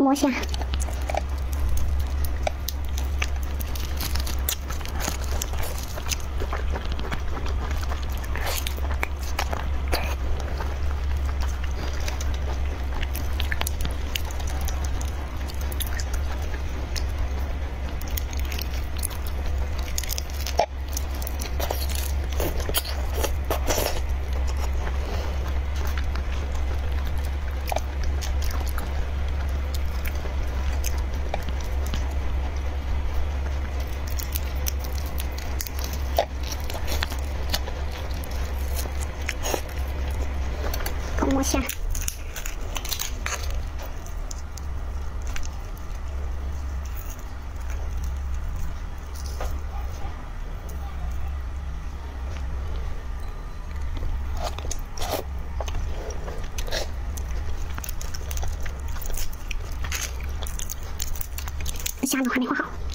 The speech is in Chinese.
摸一下。摸下。虾子还没画好。